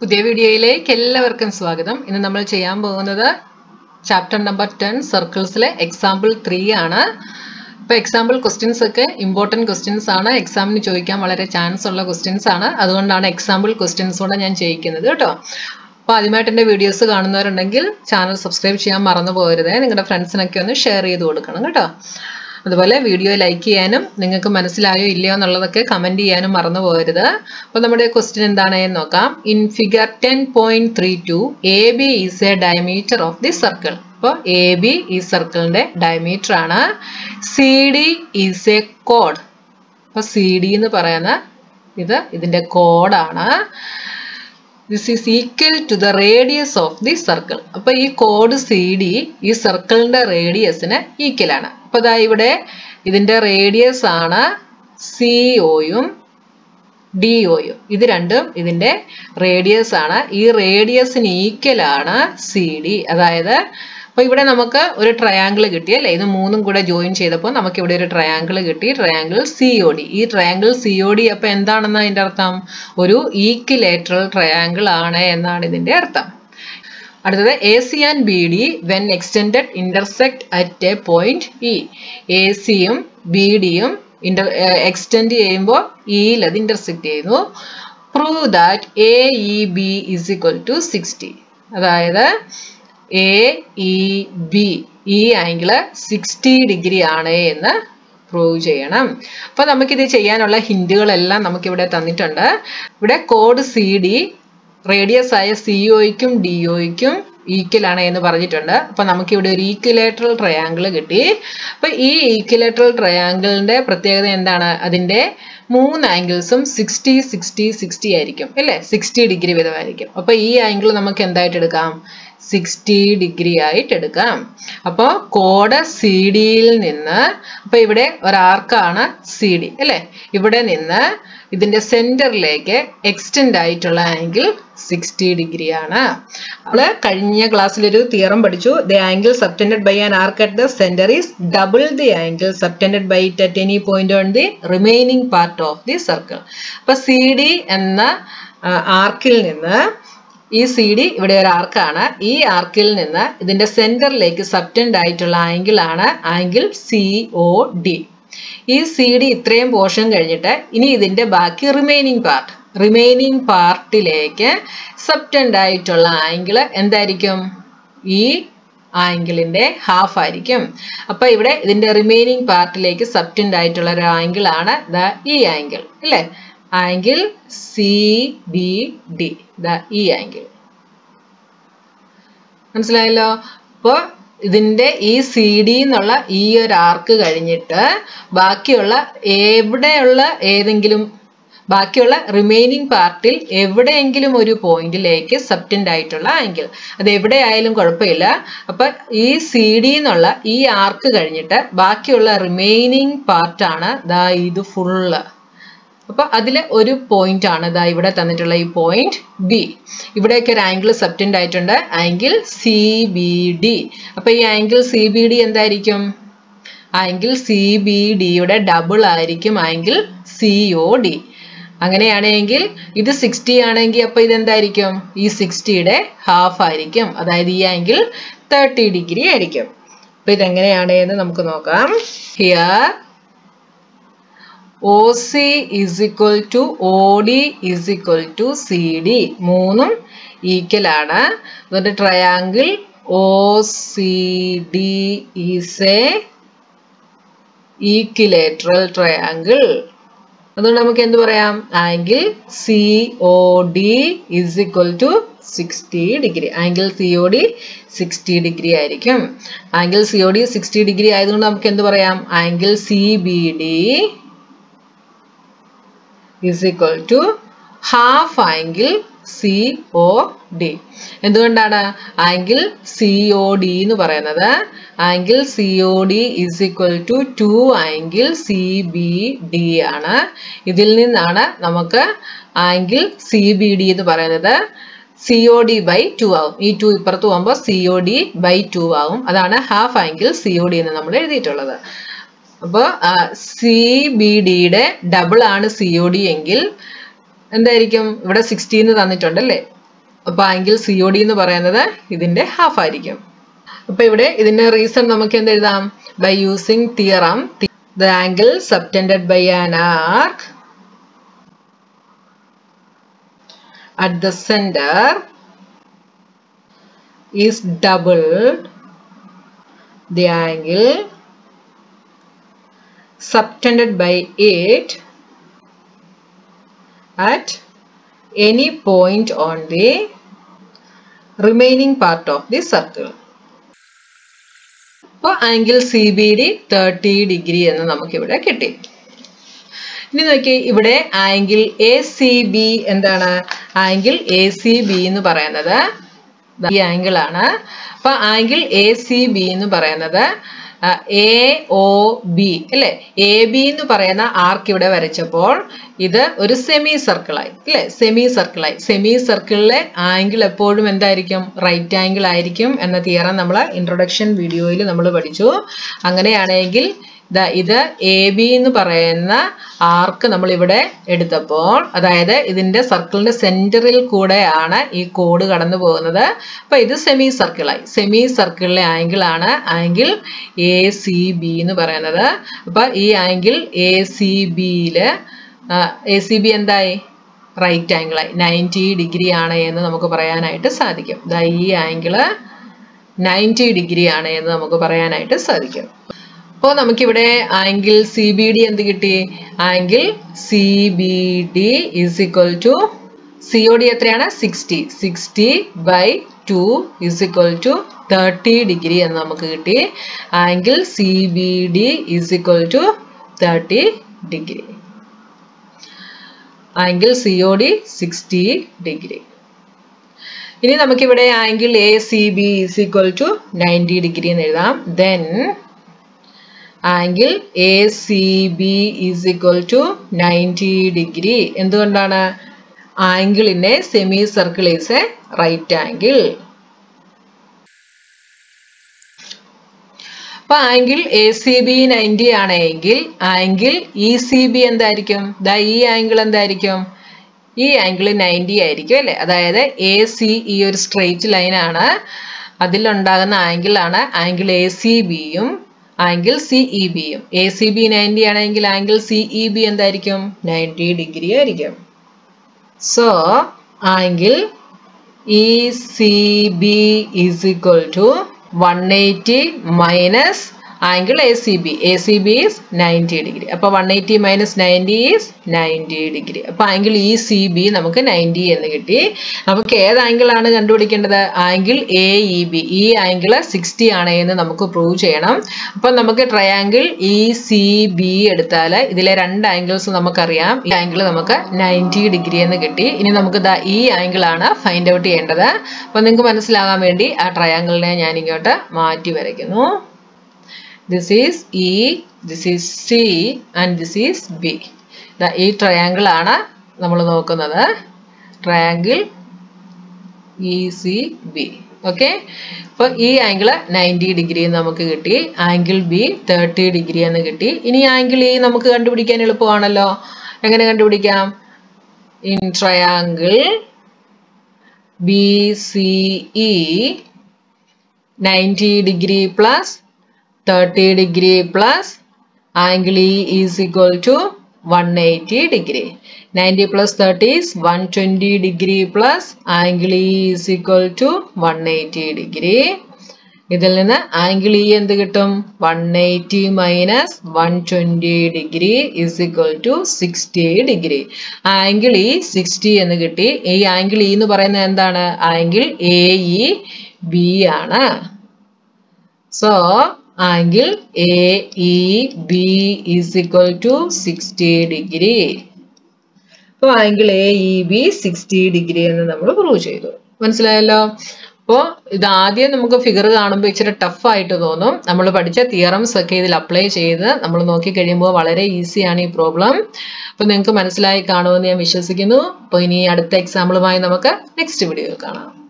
പുതിയ വീഡിയോയിലേക്ക് എല്ലാവർക്കും സ്വാഗതം. ഇന്ന് നമ്മൾ ചെയ്യാൻ പോകുന്നത് ചാപ്റ്റർ നമ്പർ ടെൻ സർക്കിൾസിലെ എക്സാമ്പിൾ ത്രീ ആണ്. ഇപ്പൊ എക്സാമ്പിൾ ക്വസ്റ്റ്യൻസ് ഒക്കെ ഇമ്പോർട്ടന്റ് ക്വസ്റ്റ്യൻസ് ആണ്. എക്സാമിന് ചോദിക്കാൻ വളരെ ചാൻസ് ഉള്ള ക്വസ്റ്റ്യൻസ് ആണ്. അതുകൊണ്ടാണ് എക്സാമ്പിൾ ക്വസ്റ്റ്യൻസ് കൂടെ ഞാൻ ചെയ്യിക്കുന്നത് കേട്ടോ. അപ്പോൾ ആദ്യമായിട്ട് എന്റെ വീഡിയോസ് കാണുന്നവരുണ്ടെങ്കിൽ ചാനൽ സബ്സ്ക്രൈബ് ചെയ്യാൻ മറന്നു പോകരുത് നിങ്ങളുടെ ഫ്രണ്ട്സിനൊക്കെ ഒന്ന് ഷെയർ ചെയ്ത് കൊടുക്കണം കേട്ടോ. അതുപോലെ വീഡിയോ ലൈക്ക് ചെയ്യാനും നിങ്ങൾക്ക് മനസ്സിലായോ ഇല്ലയോ എന്നുള്ളതൊക്കെ കമന്റ് ചെയ്യാനും മറന്നു പോകരുത്. അപ്പോൾ നമ്മുടെ ക്വസ്റ്റ്യൻ എന്താണ് എന്ന് നോക്കാം. In figure ten point three two A B is a diameter of the circle അപ്പോൾ എ ബി ഈ സർക്കിളിന്റെ ഡയമീറ്റർ ആണ്. സി ഡി ഈസ് എ കോഡ് അപ്പോൾ സി ഡി എന്ന് പറയുന്ന ഇത് ഇതിന്റെ കോഡാണ് this is equal to the radius of the circle അപ്പൊ ഈ കോഡ് സി ഡി ഈ സർക്കിളിന്റെ റേഡിയസിന് ഈക്വൽ ആണ്. അപ്പൊ ഇതാ ഇവിടെ ഇതിന്റെ റേഡിയസ് ആണ് സി ഒയും ഡി ഒയും ഇത് രണ്ടും ഇതിന്റെ റേഡിയസ് ആണ്. ഈ റേഡിയസിന് ഈക്വൽ ആണ് സി ഡി അതായത് അപ്പൊ ഇവിടെ നമുക്ക് ഒരു ട്രയാങ്കിൾ കിട്ടി അല്ലേ? ഇത് മൂന്നും കൂടെ ജോയിൻ ചെയ്തപ്പോൾ നമുക്ക് ഇവിടെ ഒരു ട്രയാങ്കിൾ കിട്ടി. ട്രയാങ്കിൾ സി ഒ ഡി ഈ ട്രയാങ്കിൾ സി ഒ ഡി അപ്പൊ എന്താണെന്ന് അതിന്റെ അർത്ഥം? ഒരു ഈക്വിലേറ്ററൽ ട്രയാങ്കിൾ ആണ് എന്നാണ് ഇതിന്റെ അർത്ഥം. അടുത്തത് A C and B D when extended intersect at a point E A സിയും ബി ഡിയും ഇന്റർ എക്സ്റ്റെൻഡ് ചെയ്യുമ്പോൾ ഇയിൽ അത് ഇന്റർസെക്ട് ചെയ്യുന്നു. Prove that A E B is equal to sixty അതായത് എ ഇ ബി ഈ ആംഗിൾ സിക്സ്റ്റി ഡിഗ്രി ആണ് എന്ന് പ്രൂവ് ചെയ്യണം. അപ്പൊ നമുക്കിത് ചെയ്യാനുള്ള ഹിന്റുകളെല്ലാം നമുക്കിവിടെ തന്നിട്ടുണ്ട്. ഇവിടെ കോഡ് സി ഡി റേഡിയസ് ആയ സി ഒയ്ക്കും ഡി ഒയ്ക്കും ഈക്വൽ ആണ് എന്ന് പറഞ്ഞിട്ടുണ്ട്. അപ്പൊ നമുക്ക് ഇവിടെ ഒരു ഈക്വലേറ്ററൽ ട്രയാങ്കിൾ കിട്ടി. അപ്പൊ ഈ ഈക്വലേറ്ററൽ ട്രയാങ്കിളിന്റെ പ്രത്യേകത എന്താണ്? അതിന്റെ മൂന്ന് ആംഗിൾസും സിക്സ്റ്റി സിക്സ്റ്റി സിക്സ്റ്റി ആയിരിക്കും. അല്ലേ? സിക്സ്റ്റി ഡിഗ്രി വീതമായിരിക്കും. അപ്പൊ ഈ ആംഗിൾ നമുക്ക് എന്തായിട്ട് എടുക്കാം? സിക്സ്റ്റി ഡിഗ്രി ആയിട്ട് എടുക്കാം. അപ്പോൾ കോഡ് സി ഡിയിൽ നിന്ന് അപ്പൊ ഇവിടെ ഒരാർക്കാണ് സി ഡി അല്ലേ? ഇവിടെ നിന്ന് ഇതിന്റെ സെന്ററിലേക്ക് എക്സ്റ്റെൻഡ് ആയിട്ടുള്ള ആംഗിൾ സിക്സ്റ്റി ഡിഗ്രി ആണ്. നമ്മൾ കഴിഞ്ഞ ക്ലാസ്സിൽ ഒരു തിയറം പഠിച്ചു. The angle subtended by an arc at the centre is double the angle subtended by it at any point on the remaining part of the circle അപ്പൊ C D എന്ന ആർക്കിൽ നിന്ന് ഈ സി ഡി ഇവിടെ ഒരു ആർക്കാണ്. ഈ ആർക്കിൽ നിന്ന് ഇതിന്റെ സെന്ററിലേക്ക് സബ്റ്റൻഡ് ആയിട്ടുള്ള ആംഗിൾ ആണ് ആംഗിൾ സി ഒ ഡി ഈ സി ഡി ഇത്രയും പോർഷൻ കഴിഞ്ഞിട്ട് ഇനി ഇതിന്റെ ബാക്കി റിമൈനിങ് പാർട്ട് റിമൈനിങ് പാർട്ടിലേക്ക് സബ്റ്റൻഡ് ആയിട്ടുള്ള ആംഗിൾ എന്തായിരിക്കും? ഈ ആംഗിളിന്റെ ഹാഫ് ആയിരിക്കും. അപ്പൊ ഇവിടെ ഇതിന്റെ റിമൈനിങ് പാർട്ടിലേക്ക് സബ്റ്റൻഡ് ആയിട്ടുള്ള ഒരു ആംഗിൾ ആണ് ദ ഈ ആംഗിൾ അല്ലേ? ആംഗിൾ ബി ഡി ദ ഈ ആംഗിൾ. മനസ്സിലായല്ലോ? അപ്പോൾ ഇതിന്റെ ഈ സി ഡി എന്നുള്ള ഈ ഒരു ആർക്ക് കഴിഞ്ഞിട്ട് ബാക്കിയുള്ള എവിടെയുള്ള ഏതെങ്കിലും ബാക്കിയുള്ള റിമൈനിങ് പാർട്ടിൽ എവിടെയെങ്കിലും ഒരു പോയിന്റിലേക്ക് സബ്റ്റൻഡ് ആയിട്ടുള്ള ആംഗിൾ. അത് എവിടെ ആയാലും കുഴപ്പമില്ല. അപ്പൊ ഈ സി ഡി എന്നുള്ള ഈ ആർക്ക് കഴിഞ്ഞിട്ട് ബാക്കിയുള്ള റിമൈനിങ് പാർട്ടാണ് ദാ ഇത് ഫുള്ള് അപ്പൊ അതിലെ ഒരു പോയിന്റ് ആണ് ഇതാ ഇവിടെ തന്നിട്ടുള്ള ഈ പോയിന്റ് ബി ഇവിടെയൊക്കെ ഒരു ആംഗിൾ സബ്റ്റൻഡ് ആയിട്ടുണ്ട്. ആംഗിൾ സി ബി ഡി അപ്പൊ ഈ ആംഗിൾ സി ബി ഡി എന്തായിരിക്കും? ആംഗിൾ സി ബി ഡിയുടെ ഡബിൾ ആയിരിക്കും ആംഗിൾ സി ഒ ഡി അങ്ങനെയാണെങ്കിൽ ഇത് സിക്സ്റ്റി ആണെങ്കിൽ അപ്പൊ ഇതെന്തായിരിക്കും? ഈ സിക്സ്റ്റിയുടെ ഹാഫ് ആയിരിക്കും. അതായത് ഈ ആംഗിൾ തേർട്ടി ഡിഗ്രി ആയിരിക്കും. അപ്പൊ ഇതെങ്ങനെയാണ് എന്ന് നമുക്ക് നോക്കാം. Here O C is to to is D is CD മൂന്നും ഈക്വൽ ആണ്. എന്നിട്ട് triangle O C D is a equilateral triangle അതുകൊണ്ട് നമുക്ക് എന്ത് പറയാം? Angle C O D is equal to sixty degree. Angle C O D sixty degree ആയിരിക്കും. Angle C O D sixty degree ആയതുകൊണ്ട് നമുക്ക് എന്ത് പറയാം? Angle C B D is equal to half angle C O D എന്തുകൊണ്ടാണ് angle C O D എന്ന് പറയുന്നത്? Angle C O D is equal to two angle C B D ആണ്. ഇതിൽ നിന്നാണ് നമുക്ക് ആംഗിൾ സി ബി ഡി എന്ന് പറയുന്നത്. C O D by two ആവും. ഈ ടു ഇപ്പുറത്ത് പോകുമ്പോൾ C O D by two ആവും. അതാണ് half angle C O D എന്ന് നമ്മൾ എഴുതിയിട്ടുള്ളത്. അപ്പോൾ സി ബി ഡിയുടെ ഡബിൾ ആണ് സി ഒ ഡി എങ്കിൽ എന്തായിരിക്കും? ഇവിടെ സിക്സ്റ്റീന്ന് തന്നിട്ടുണ്ടല്ലേ? അപ്പൊ എങ്കിൽ സി ഒ ഡി എന്ന് പറയുന്നത് ഇതിന്റെ ഹാഫ് ആയിരിക്കും. അപ്പോൾ ഇവിടെ ഇതിന്റെ റീസൺ നമുക്ക് എന്ത് എഴുതാം? By using theorem the angle subtended by an arc at the center is double the angle subtended by it at any point on the remaining part of the circle. അപ്പോൾ angle C B D thirty degree എന്ന് നമുക്കിവിടെ കിട്ടി. ഇനി നോക്കി ഇവിടെ angle A C B എന്താണ്? Angle A C B എന്ന് പറയുന്നത് ഈ ആംഗിൾ ആണ്. അപ്പൊ ആംഗിൾ എ സി ബി എന്ന് പറയുന്നത് എ ഒ ബി അല്ലെ? എ ബി എന്ന് പറയുന്ന ആർക്ക് ഇവിടെ വരച്ചപ്പോൾ ഇത് ഒരു സെമി സർക്കിളായി അല്ലെ? സെമി സർക്കിളായി സെമി സർക്കിളിലെ ആംഗിൾ എപ്പോഴും എന്തായിരിക്കും? റൈറ്റ് ആംഗിൾ ആയിരിക്കും എന്ന തിയറം നമ്മൾ ഇൻട്രൊഡക്ഷൻ വീഡിയോയിൽ നമ്മൾ പഠിച്ചു. അങ്ങനെയാണെങ്കിൽ ഇത് എ ബി എന്ന് പറയുന്ന ആർക്ക് നമ്മൾ ഇവിടെ എടുത്തപ്പോൾ അതായത് ഇതിന്റെ സർക്കിളിന്റെ സെന്ററിൽ കൂടെയാണ് ഈ കോഡ് കടന്നു പോകുന്നത്. അപ്പൊ ഇത് സെമി സർക്കിളായി സെമി സർക്കിളിലെ ആംഗിൾ ആണ് ആംഗിൾ എ സി ബി എന്ന് പറയുന്നത്. അപ്പൊ ഈ ആംഗിൾ എ സി ബിയിൽ എ സി ബി എന്തായി? റൈറ്റ് ആംഗിളായി നയന്റി ഡിഗ്രി ആണ് എന്ന് നമുക്ക് പറയാനായിട്ട് സാധിക്കും. ദാ ഈ ആംഗിൾ നയന്റി ഡിഗ്രി ആണ് എന്ന് നമുക്ക് പറയാനായിട്ട് സാധിക്കും. അപ്പോൾ നമുക്കിവിടെ ആംഗിൾ സി ബി ഡി എന്ത് കിട്ടി? Angle C B D is equal to C O D എത്രയാണ്? Sixty sixty by two is equal to thirty degree എന്ന് നമുക്ക് കിട്ടി. Angle C B D is equal to thirty degree angle C O D sixty degree ഇനി നമുക്കിവിടെ angle A C B is equal to ninety degree എന്ന് എഴുതാം. Then angle A C B is equal to ninety degree എന്തുകൊണ്ടാണ്? ആംഗിളിന്റെ semicircle is a right angle അപ്പൊ angle A C B ninety ആണെങ്കിൽ angle E C B എന്തായിരിക്കും? ദാ ഈ angle എന്തായിരിക്കും? ഈ ആംഗിൾ നയന്റി ആയിരിക്കും അല്ലേ? അതായത് എ സി ഈ ഒരു സ്ട്രെയിറ്റ് ലൈനാണ് അതിലുണ്ടാകുന്ന ആംഗിൾ ആണ്. ആംഗിൾ എ സി ബിയും ആംഗിൾ സി ഇ ബിയും എ സി ബി നയന്റി ആണെങ്കിൽ ആംഗിൾ സി ബി എന്തായിരിക്കും? നയന്റി ഡിഗ്രി ആയിരിക്കും. So angle E C B is equal to one eighty minus is ninety degree അപ്പൊ one eighty minus ninety is ninety degree അപ്പൊ angle E C B നമുക്ക് ninety എന്ന് കിട്ടി. നമുക്ക് ഏത് angle ആണ് കണ്ടുപിടിക്കേണ്ടത്? ആംഗിൾ ബി ഈ ആംഗിൾ സിക്സ്റ്റി ആണ് എന്ന് നമുക്ക് പ്രൂവ് ചെയ്യണം. അപ്പൊ നമുക്ക് ട്രയാംഗിൾ ബി എടുത്താൽ ഇതിലെ രണ്ട് ആംഗിൾസ് നമുക്കറിയാം. ഈ ആംഗിൾ നമുക്ക് നയന്റി ഡിഗ്രി എന്ന് കിട്ടി. ഇനി നമുക്ക് ദാ ഈ ആംഗിൾ ആണ് ഫൈൻഡ് ഔട്ട് ചെയ്യേണ്ടത്. അപ്പൊ നിങ്ങൾക്ക് മനസ്സിലാകാൻ വേണ്ടി ആ ട്രയാംഗിളിനെ ഞാൻ ഇങ്ങോട്ട് മാറ്റി വരയ്ക്കുന്നു. This is E, this is C and this is B. ഈ ട്രയാങ്കിൾ ആണ് നമ്മൾ നോക്കുന്നത്. Triangle E C B okay അപ്പോൾ ഈ ആംഗിൾ നയന്റി ഡിഗ്രി എന്ന് നമുക്ക് കിട്ടി. ആംഗിൾ ബി തേർട്ടി ഡിഗ്രി എന്ന് കിട്ടി. ഇനി ആംഗിൾ ഇ നമുക്ക് കണ്ടുപിടിക്കാൻ എളുപ്പമാണല്ലോ. എങ്ങനെ കണ്ടുപിടിക്കാം? In triangle B C E ninety degree plus 30 degree plus angle E is equal to 180 degree. 90 plus 30 is 120 degree plus angle E is equal to 180 degree. ഇതിൽ നിന്ന് ആംഗിൾ ഇ എന്ത് കിട്ടും? One eighty minus one twenty degree is equal to sixty degree angle E sixty എന്ന് കിട്ടി. ഈ angle E എന്ന് പറയുന്നത് എന്താണ്? ആംഗിൾ എ ഇ ബി ആണ്. So angle AEB is equal to 60 degree. അപ്പോൾ angle A E B sixty degree എന്ന് നമ്മൾ പ്രൂവ് ചെയ്തു. മനസ്സിലായല്ലോ? അപ്പോൾ ഇത് ആദ്യം നമുക്ക് ഫിഗർ കാണുമ്പോൾ ഇച്ചിരി ടഫ് ആയിട്ട് തോന്നും. നമ്മൾ പഠിച്ച തിയറംസ് ഒക്കെ ഇതിൽ അപ്ലൈ ചെയ്ത് നമ്മൾ നോക്കി കഴിയുമ്പോൾ വളരെ ഈസിയാണ് ഈ പ്രോബ്ലം അപ്പോൾ നിങ്ങൾക്ക് മനസ്സിലായി കാണുമെന്ന് ഞാൻ വിശ്വസിക്കുന്നു. അപ്പോൾ ഇനി അടുത്ത എക്സാമ്പിളുമായി നമുക്ക് നെക്സ്റ്റ് വീഡിയോ കാണാം.